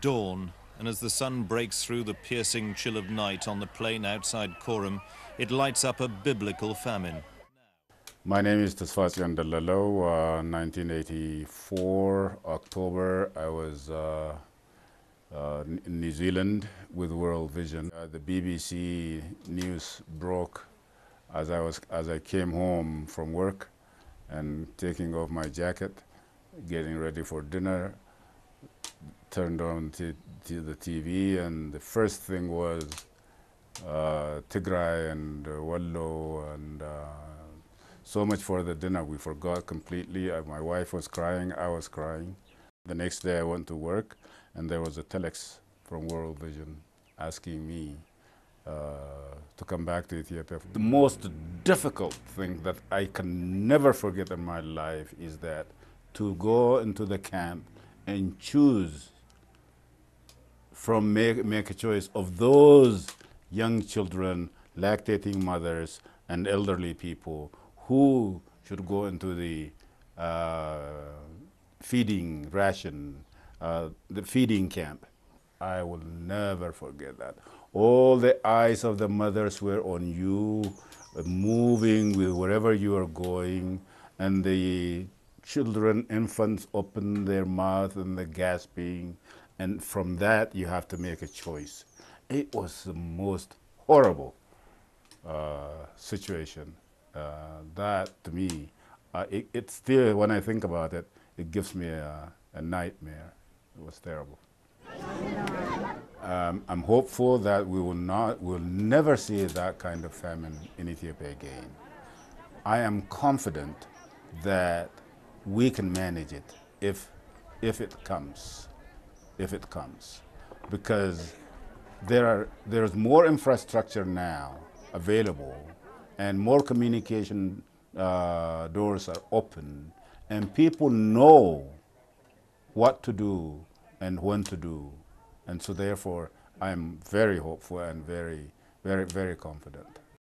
Dawn, and as the sun breaks through the piercing chill of night on the plain outside Korem, it lights up a biblical famine. My name is Tesfatsion Dalellew. Uh, 1984, October, I was uh, uh, in New Zealand with World Vision. Uh, the BBC news broke as I, was, as I came home from work and taking off my jacket, getting ready for dinner, turned on the TV and the first thing was uh, Tigray and uh, Wollo and uh, so much for the dinner. We forgot completely. Uh, my wife was crying, I was crying. The next day I went to work and there was a telex from World Vision asking me uh, to come back to Ethiopia. The most difficult thing that I can never forget in my life is that to go into the camp and choose from make, make a choice of those young children, lactating mothers, and elderly people who should go into the uh, feeding ration, uh, the feeding camp. I will never forget that. All the eyes of the mothers were on you, uh, moving with wherever you are going, and the children, infants open their mouth and they're gasping, and from that you have to make a choice. It was the most horrible uh, situation. Uh, that to me, uh, it, it, still, when I think about it, it gives me a, a nightmare. It was terrible. Um, I'm hopeful that we will not, will never see that kind of famine in Ethiopia again. I am confident that we can manage it if, if it comes, if it comes, because there are, there's more infrastructure now available and more communication uh, doors are open and people know what to do and when to do. And so therefore, I'm very hopeful and very, very, very confident.